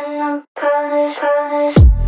I'm punished, punished.